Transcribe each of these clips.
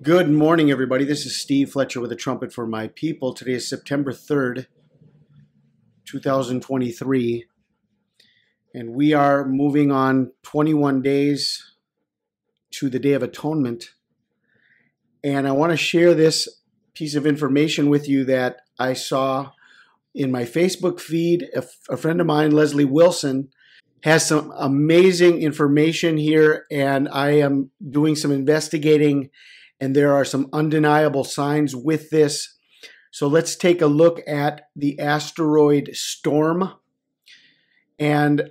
Good morning, everybody. This is Steve Fletcher with a trumpet for my people. Today is September 3rd, 2023, and we are moving on 21 days to the Day of Atonement. And I want to share this piece of information with you that I saw in my Facebook feed. A, a friend of mine, Leslie Wilson, has some amazing information here, and I am doing some investigating and there are some undeniable signs with this. So let's take a look at the asteroid storm. And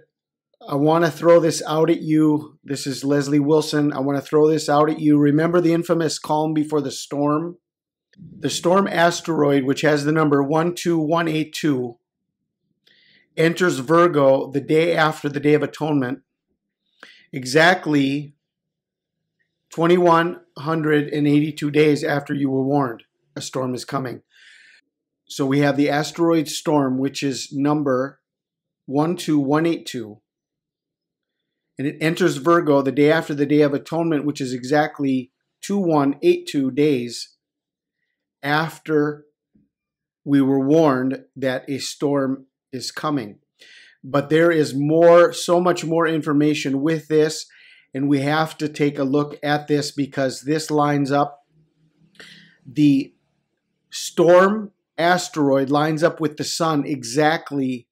I want to throw this out at you. This is Leslie Wilson. I want to throw this out at you. Remember the infamous calm before the storm? The storm asteroid, which has the number 12182, enters Virgo the day after the Day of Atonement, exactly 2182 days after you were warned a storm is coming. So we have the asteroid storm, which is number 12182. And it enters Virgo the day after the Day of Atonement, which is exactly 2182 days after we were warned that a storm is coming. But there is more, so much more information with this and we have to take a look at this because this lines up the storm asteroid lines up with the sun exactly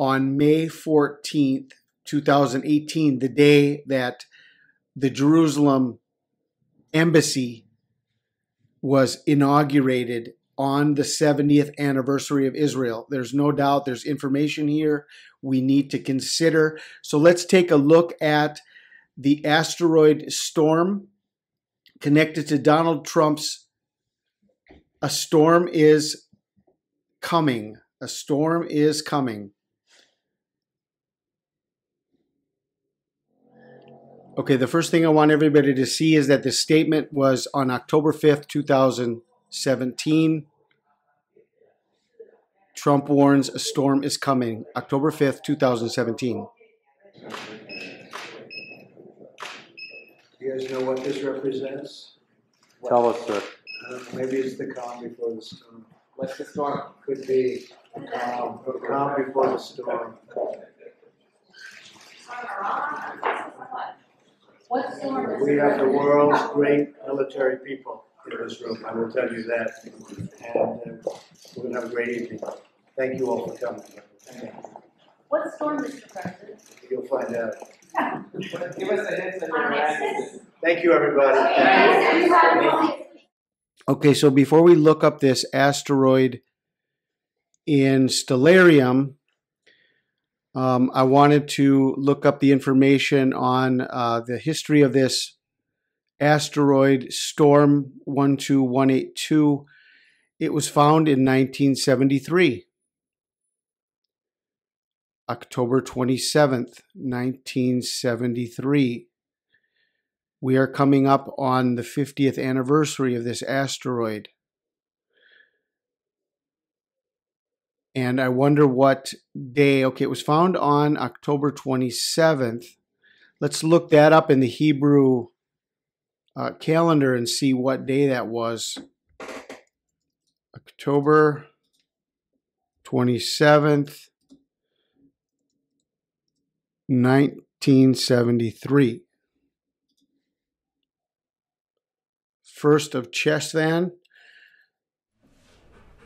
on May 14th, 2018, the day that the Jerusalem embassy was inaugurated on the 70th anniversary of Israel. There's no doubt there's information here we need to consider. So let's take a look at the asteroid storm connected to Donald Trump's a storm is coming. A storm is coming. Okay, the first thing I want everybody to see is that the statement was on October 5th, 2017. Trump warns a storm is coming. October 5th, 2017. Do you guys know what this represents? Tell us, sir. Uh, Maybe it's the calm before the storm. What's the storm? Could be the calm, the calm before the storm. What storm is We have the world's great military people in this room, I will tell you that. And uh, we're gonna have a great evening. Thank you all for coming. What storm, Mr. President? You'll find out. Thank you, everybody. Okay, so before we look up this asteroid in Stellarium, um, I wanted to look up the information on uh, the history of this asteroid, Storm 12182. It was found in 1973. October 27th, 1973. We are coming up on the 50th anniversary of this asteroid. And I wonder what day. Okay, it was found on October 27th. Let's look that up in the Hebrew uh, calendar and see what day that was. October 27th, 1973. First of Cheshvan.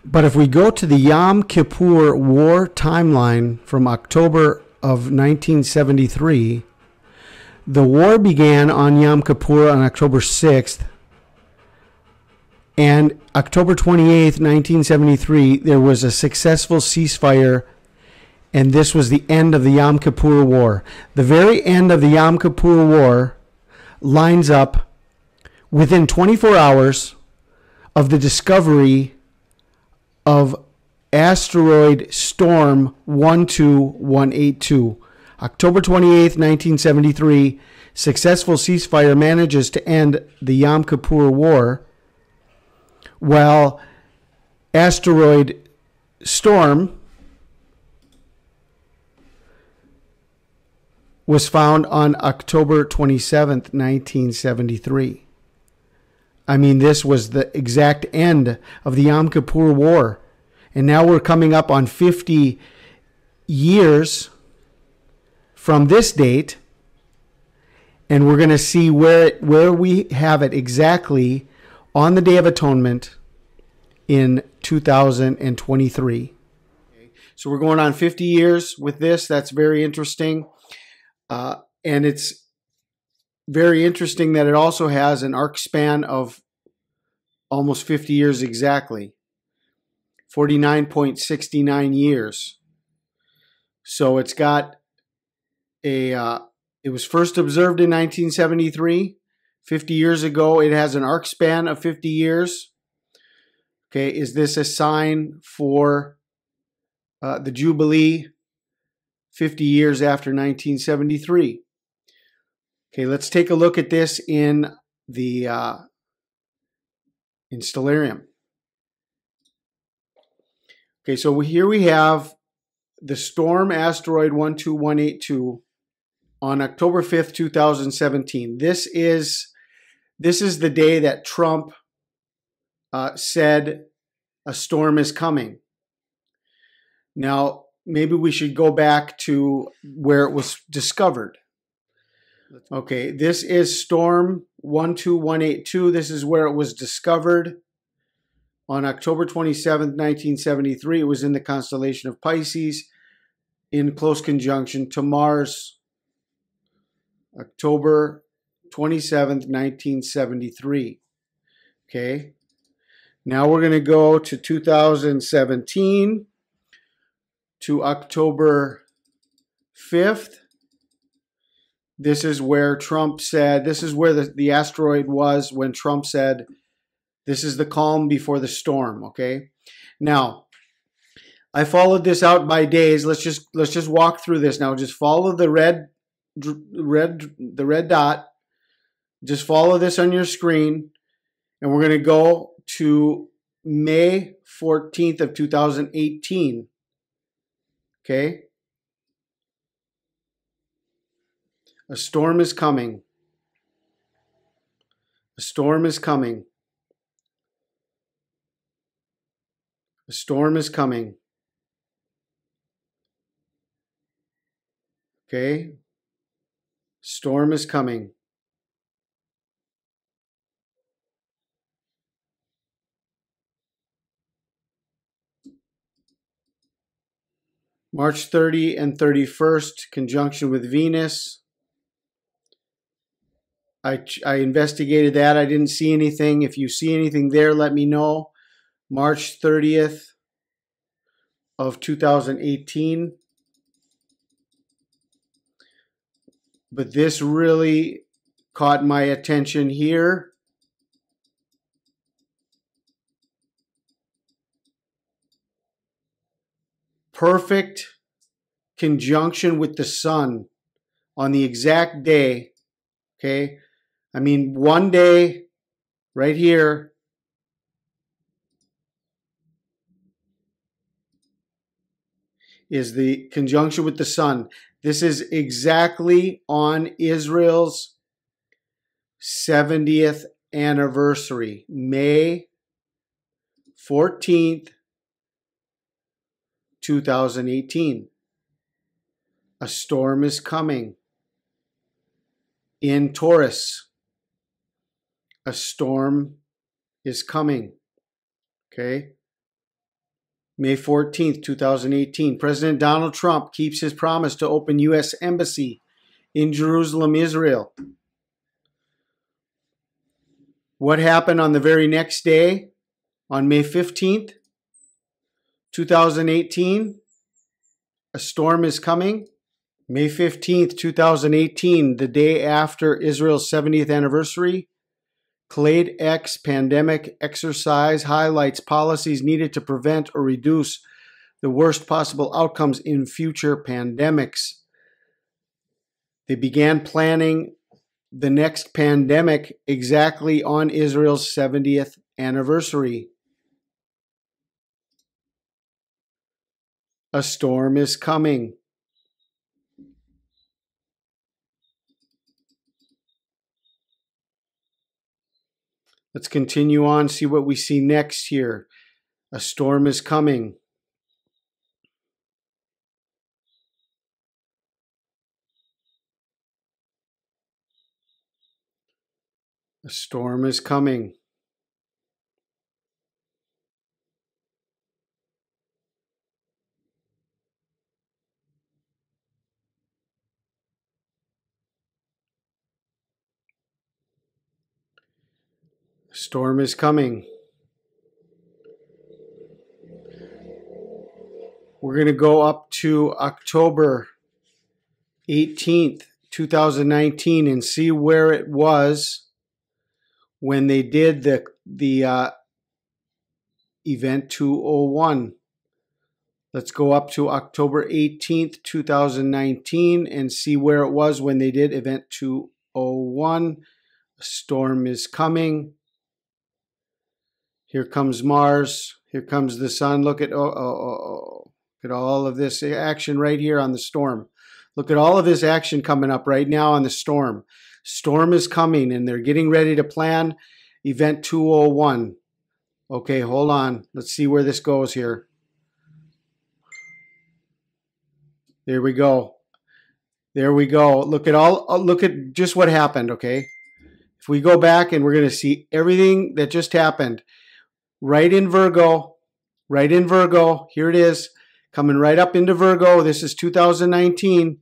But if we go to the Yom Kippur War timeline from October of 1973, the war began on Yom Kippur on October 6th. And October 28th, 1973, there was a successful ceasefire and this was the end of the Yom Kippur War. The very end of the Yom Kippur War lines up within 24 hours of the discovery of asteroid storm 12182. October 28th, 1973, successful ceasefire manages to end the Yom Kippur War, while asteroid storm was found on October 27th, 1973. I mean, this was the exact end of the Yom Kippur War. And now we're coming up on 50 years from this date. And we're going to see where, where we have it exactly on the Day of Atonement in 2023. So we're going on 50 years with this. That's very interesting. Uh, and it's very interesting that it also has an arc span of almost 50 years exactly 49.69 years. So it's got a, uh, it was first observed in 1973. 50 years ago, it has an arc span of 50 years. Okay, is this a sign for uh, the Jubilee 50 years after 1973? Okay, let's take a look at this in the uh, in Stellarium. Okay, so here we have the storm asteroid 12182 on October 5th, 2017. This is this is the day that Trump uh, said a storm is coming. Now, maybe we should go back to where it was discovered. Okay, this is storm 12182. This is where it was discovered on October 27th, 1973. It was in the constellation of Pisces in close conjunction to Mars. October 27th, 1973. Okay. Now we're going to go to 2017 to October 5th. This is where Trump said, this is where the, the asteroid was when Trump said, this is the calm before the storm. Okay. Now, I followed this out by days. Let's just let's just walk through this now. Just follow the red red the red dot. Just follow this on your screen and we're going to go to May 14th of 2018. Okay? A storm is coming. A storm is coming. A storm is coming. Okay? Storm is coming. March 30 and 31st, conjunction with Venus. I, I investigated that. I didn't see anything. If you see anything there, let me know. March 30th of 2018. But this really caught my attention here. Perfect conjunction with the sun on the exact day. Okay. I mean, one day right here. Is the conjunction with the sun. This is exactly on Israel's 70th anniversary, May 14th, 2018. A storm is coming. In Taurus, a storm is coming. Okay. May 14th, 2018. President Donald Trump keeps his promise to open U.S. Embassy in Jerusalem, Israel. What happened on the very next day, on May 15th? 2018, a storm is coming. May 15th, 2018, the day after Israel's 70th anniversary, Clade X pandemic exercise highlights policies needed to prevent or reduce the worst possible outcomes in future pandemics. They began planning the next pandemic exactly on Israel's 70th anniversary. A storm is coming. Let's continue on, see what we see next here. A storm is coming. A storm is coming. Storm is coming. We're going to go up to October 18th, 2019 and see where it was when they did the the uh, event 201. Let's go up to October 18th, 2019 and see where it was when they did event 201. A storm is coming. Here comes Mars. Here comes the sun. Look at oh, oh, oh, oh. Look at all of this action right here on the storm. Look at all of this action coming up right now on the storm. Storm is coming and they're getting ready to plan event 201. Okay, hold on. Let's see where this goes here. There we go. There we go. Look at all uh, look at just what happened, okay? If we go back and we're going to see everything that just happened right in Virgo, right in Virgo. Here it is, coming right up into Virgo. This is 2019.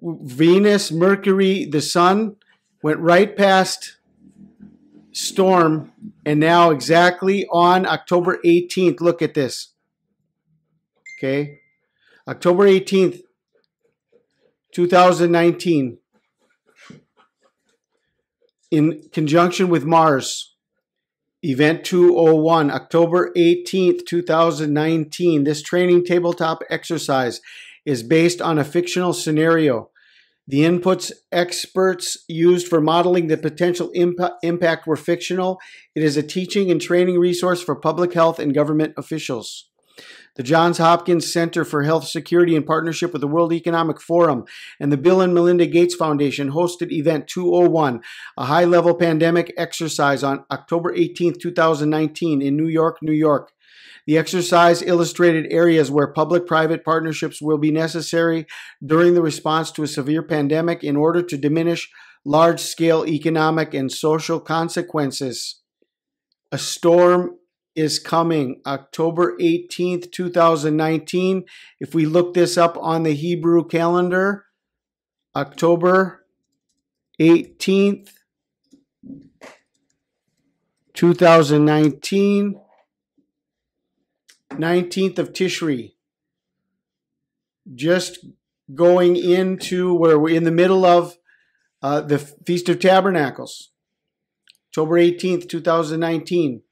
Venus, Mercury, the Sun went right past storm, and now exactly on October 18th, look at this. Okay, October 18th, 2019, in conjunction with Mars. Event 201, October 18th, 2019. This training tabletop exercise is based on a fictional scenario. The inputs experts used for modeling the potential impa- impact were fictional. It is a teaching and training resource for public health and government officials. The Johns Hopkins Center for Health Security, in partnership with the World Economic Forum and the Bill and Melinda Gates Foundation, hosted Event 201, a high level pandemic exercise on October 18, 2019, in New York, New York. The exercise illustrated areas where public private partnerships will be necessary during the response to a severe pandemic in order to diminish large scale economic and social consequences. A storm is coming October 18th, 2019. If we look this up on the Hebrew calendar, October 18th, 2019. 19th of Tishri. Just going into where we're in the middle of uh, the Feast of Tabernacles, October 18th, 2019.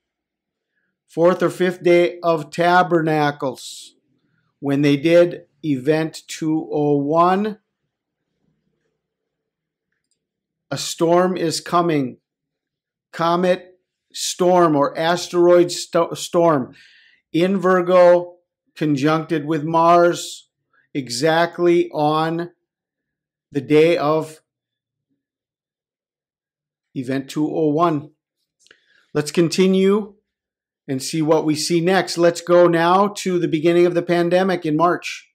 Fourth or fifth day of Tabernacles, when they did Event 201. A storm is coming. Comet storm or asteroid st- storm in Virgo, conjuncted with Mars, exactly on the day of event 201. Let's continue and see what we see next. Let's go now to the beginning of the pandemic in March.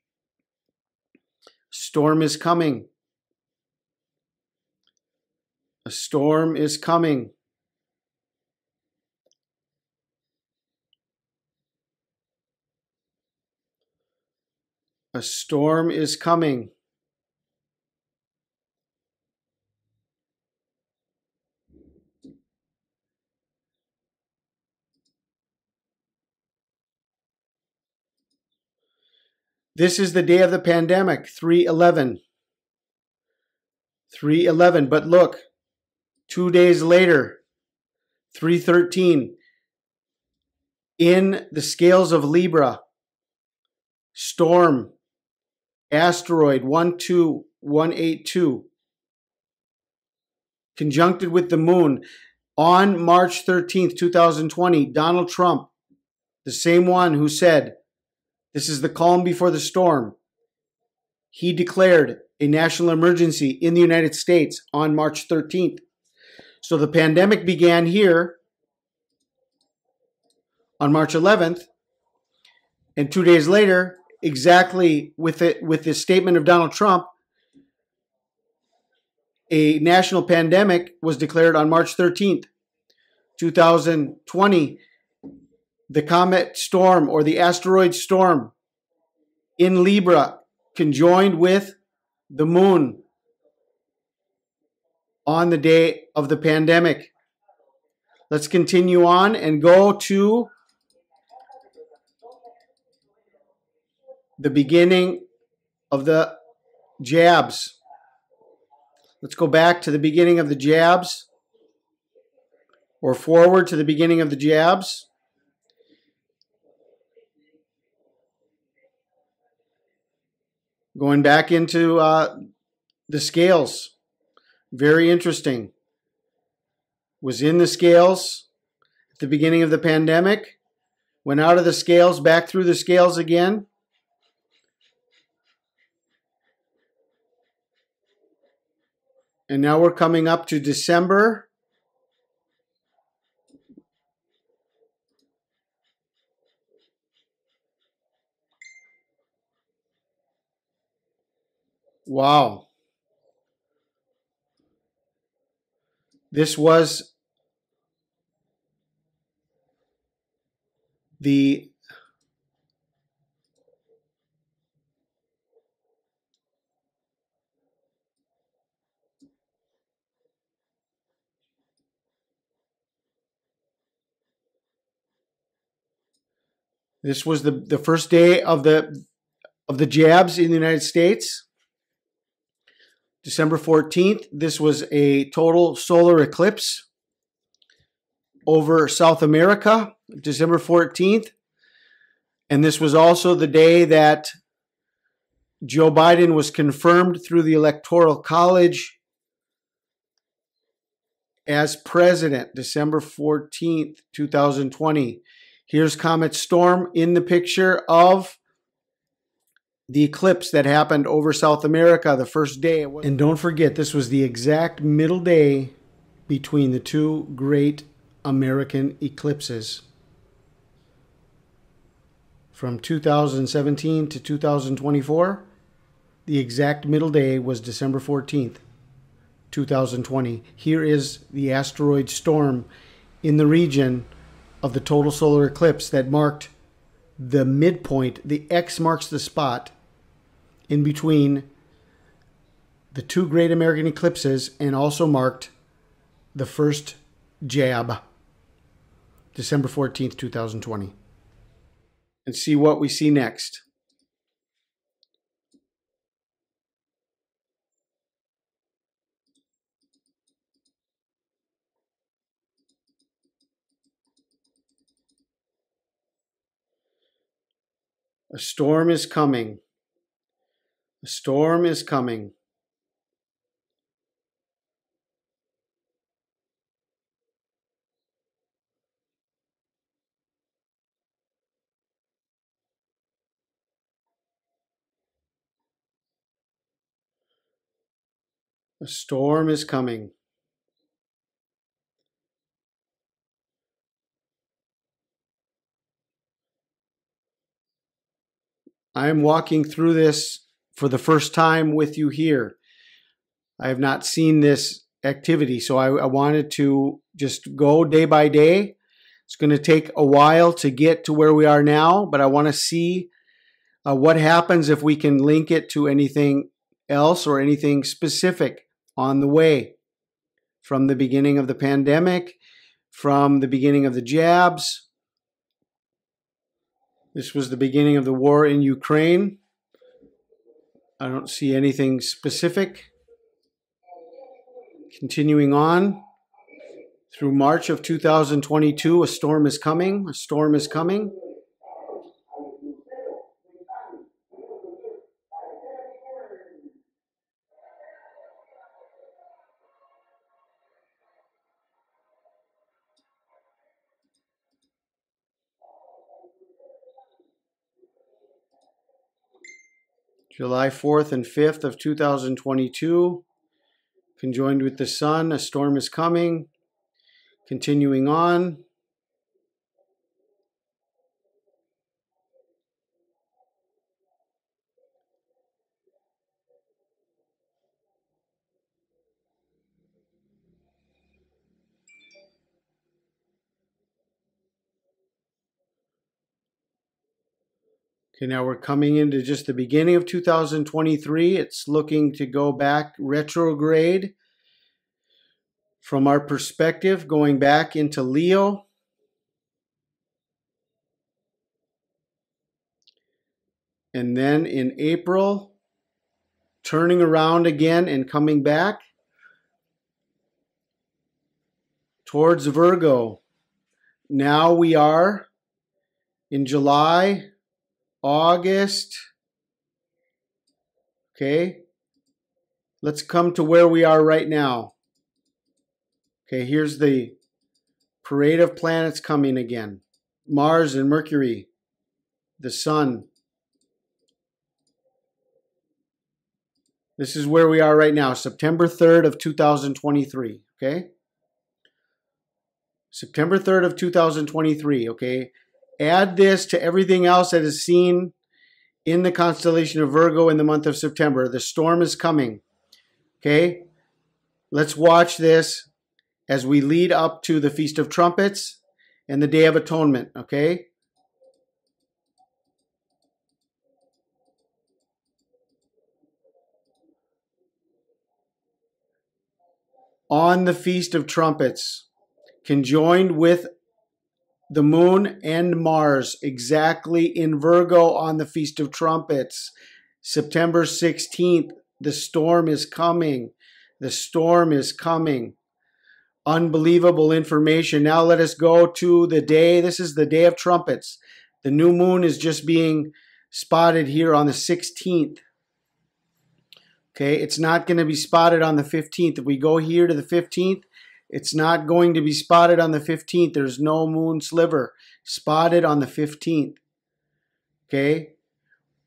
Storm is coming. A storm is coming. A storm is coming. This is the day of the pandemic, 311. 311. But look, two days later, 313. In the scales of Libra, storm asteroid 12182, conjuncted with the moon on March 13th, 2020, Donald Trump, the same one who said, This is the calm before the storm, he declared a national emergency in the United States on March 13th. So the pandemic began here on March 11th, and two days later, exactly with it with the statement of Donald Trump, a national pandemic was declared on March 13th, 2020. The comet storm or the asteroid storm in Libra conjoined with the moon on the day of the pandemic. Let's continue on and go to the beginning of the jabs. Let's go back to the beginning of the jabs or forward to the beginning of the jabs. Going back into uh, the scales. Very interesting. Was in the scales at the beginning of the pandemic, went out of the scales, back through the scales again. And now we're coming up to December. Wow. This was the This was the, the first day of the of the jabs in the United States. December 14th, this was a total solar eclipse over South America, December 14th. And this was also the day that Joe Biden was confirmed through the Electoral College as president, December 14th, 2020. Here's Comet Storm in the picture of the eclipse that happened over South America the first day. And don't forget, this was the exact middle day between the two great American eclipses. From 2017 to 2024, the exact middle day was December 14th, 2020. Here is the asteroid storm in the region of the total solar eclipse that marked the midpoint. The X marks the spot in between the two great American eclipses and also marked the first jab, December 14th, 2020. And see what we see next. A storm is coming. A storm is coming. A storm is coming. I am walking through this for the first time with you here. I have not seen this activity, so I, I wanted to just go day by day. It's going to take a while to get to where we are now, but I want to see uh, what happens if we can link it to anything else or anything specific on the way from the beginning of the pandemic, from the beginning of the jabs, this was the beginning of the war in Ukraine. I don't see anything specific. Continuing on through March of 2022, a storm is coming. A storm is coming. July 4th and 5th of 2022. Conjoined with the sun, a storm is coming. Continuing on. Okay, now we're coming into just the beginning of 2023. It's looking to go back retrograde from our perspective, going back into Leo. And then in April, turning around again and coming back towards Virgo. Now we are in July, August. Okay. Let's come to where we are right now. Okay, here's the parade of planets coming again Mars and Mercury, the Sun. This is where we are right now, September 3rd of 2023, okay? September 3rd of 2023, okay? Add this to everything else that is seen in the constellation of Virgo in the month of September. The storm is coming. Okay? Let's watch this as we lead up to the Feast of Trumpets and the Day of Atonement. Okay? On the Feast of Trumpets, conjoined with the moon and Mars exactly in Virgo on the Feast of Trumpets. September 16th, the storm is coming. The storm is coming. Unbelievable information. Now let us go to the day. This is the day of trumpets. The new moon is just being spotted here on the 16th. Okay, it's not going to be spotted on the 15th. If we go here to the 15th, it's not going to be spotted on the 15th. There's no moon sliver spotted on the 15th. Okay?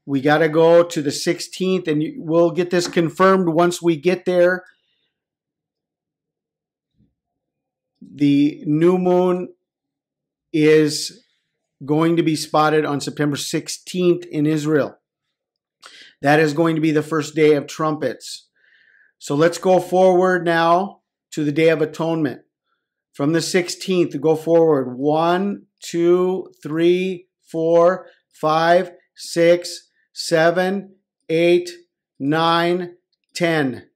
We got to go to the 16th, and we'll get this confirmed once we get there. The new moon is going to be spotted on September 16th in Israel. That is going to be the first day of trumpets. So let's go forward now to the Day of Atonement. From the 16th, go forward. One, two, three, four, five, six, seven, eight, nine, ten.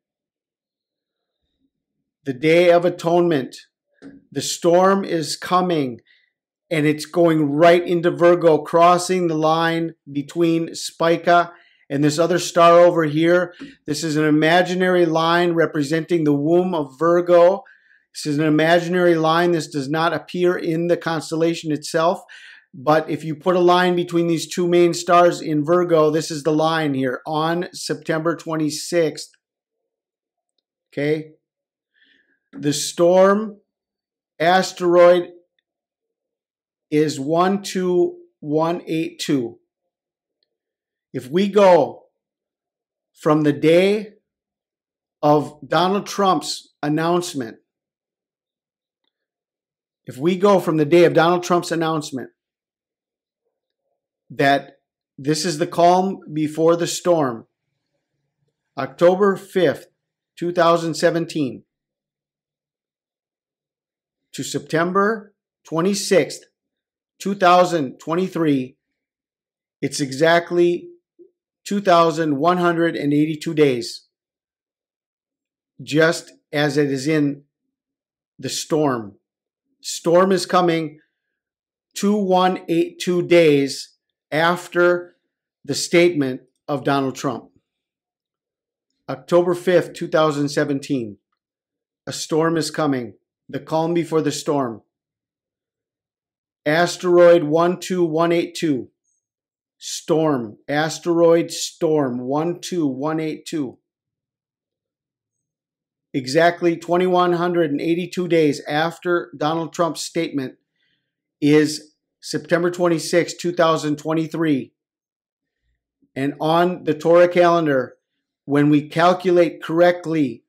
The Day of Atonement. The storm is coming and it's going right into Virgo, crossing the line between Spica and this other star over here, this is an imaginary line representing the womb of Virgo. This is an imaginary line. This does not appear in the constellation itself. But if you put a line between these two main stars in Virgo, this is the line here on September 26th. Okay. The storm asteroid is 12182. If we go from the day of Donald Trump's announcement, if we go from the day of Donald Trump's announcement that this is the calm before the storm, October 5th, 2017, to September 26th, 2023, it's exactly 2,182 days, just as it is in the storm. Storm is coming 2182 days after the statement of Donald Trump. October 5th, 2017. A storm is coming. The calm before the storm. Asteroid 12182 storm, asteroid storm 12182. Exactly 2,182 days after Donald Trump's statement is September 26, 2023. And on the Torah calendar, when we calculate correctly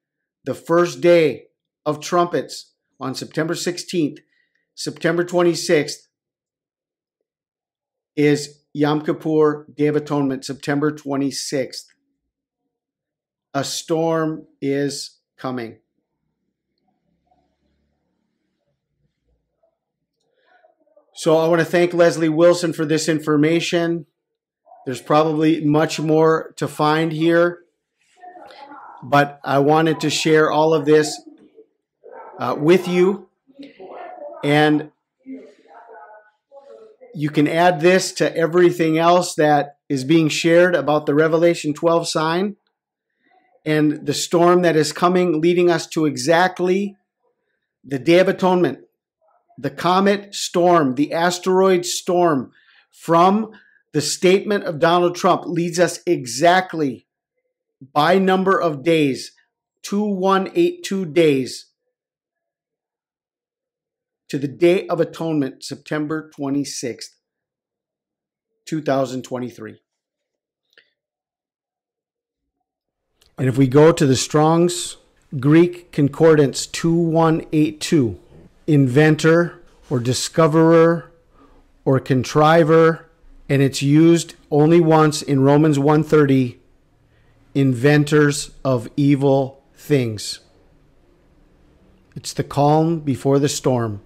the first day of trumpets on September 16th, September 26th is Yom Kippur, Day of Atonement, September 26th. A storm is coming. So I want to thank Leslie Wilson for this information. There's probably much more to find here, but I wanted to share all of this uh, with you. And you can add this to everything else that is being shared about the Revelation 12 sign and the storm that is coming, leading us to exactly the Day of Atonement, the comet storm, the asteroid storm from the statement of Donald Trump leads us exactly by number of days, 2182 days, to the Day of Atonement, September 26th, 2023. And if we go to the Strong's Greek Concordance 2182, inventor or discoverer or contriver, and it's used only once in Romans 130, inventors of evil things. It's the calm before the storm.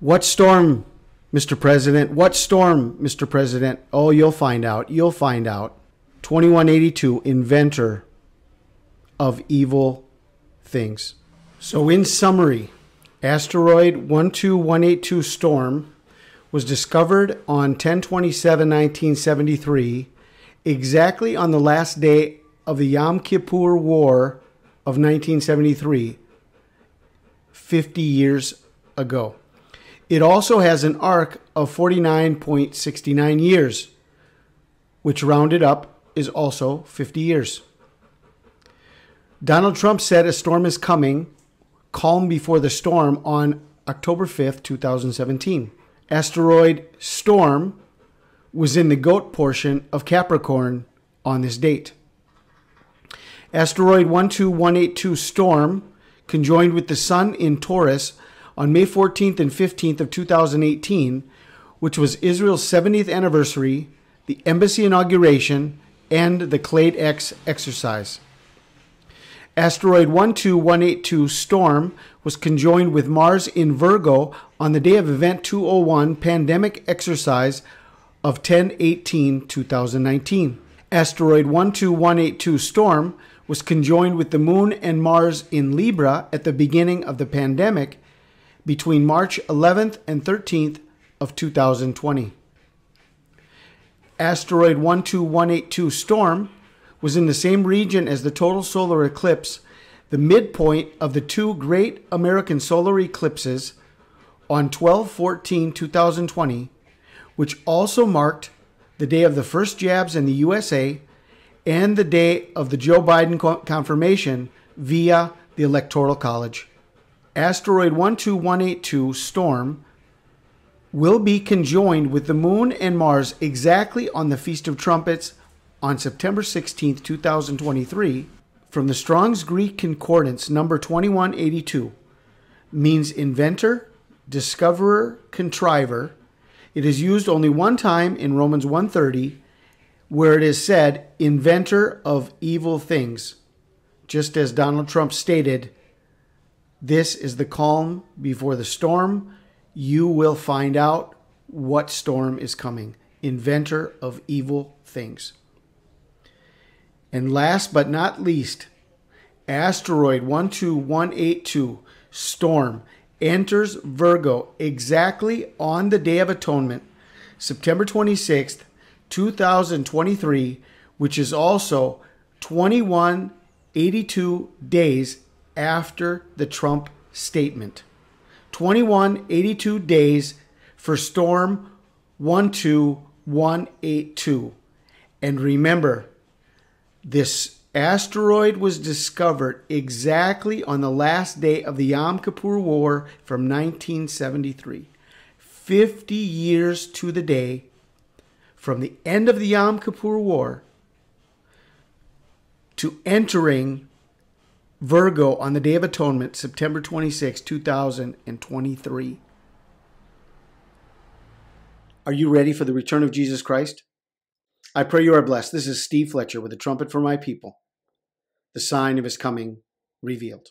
What storm, Mr. President? What storm, Mr. President? Oh, you'll find out. You'll find out. 2182, inventor of evil things. So, in summary, asteroid 12182 storm was discovered on 1027 1973, exactly on the last day of the Yom Kippur War of 1973, 50 years ago. It also has an arc of 49.69 years, which rounded up is also 50 years. Donald Trump said a storm is coming, calm before the storm, on October 5th, 2017. Asteroid Storm was in the goat portion of Capricorn on this date. Asteroid 12182 Storm conjoined with the Sun in Taurus on May 14th and 15th of 2018, which was Israel's 70th anniversary, the embassy inauguration, and the Clade X exercise. Asteroid 12182 Storm was conjoined with Mars in Virgo on the day of Event 201 Pandemic Exercise of 1018 2019. Asteroid 12182 Storm was conjoined with the Moon and Mars in Libra at the beginning of the pandemic between March 11th and 13th of 2020. Asteroid 12182 Storm was in the same region as the total solar eclipse, the midpoint of the two great American solar eclipses on 12 14 2020, which also marked the day of the first jabs in the USA and the day of the Joe Biden confirmation via the Electoral College. Asteroid 12182 Storm will be conjoined with the Moon and Mars exactly on the Feast of Trumpets on September 16, 2023, from the Strong's Greek Concordance number 2182, means inventor, discoverer, contriver. It is used only one time in Romans 130 where it is said, inventor of evil things. Just as Donald Trump stated, this is the calm before the storm. You will find out what storm is coming. Inventor of evil things. And last but not least, asteroid 12182 storm enters Virgo exactly on the Day of Atonement, September 26th, 2023, which is also 2182 days after the Trump statement. 2182 days for storm 12182. And remember, this asteroid was discovered exactly on the last day of the Yom Kippur War from 1973. 50 years to the day from the end of the Yom Kippur War to entering Virgo on the Day of Atonement, September 26, 2023. Are you ready for the return of Jesus Christ? I pray you are blessed. This is Steve Fletcher with a trumpet for my people, the sign of his coming revealed.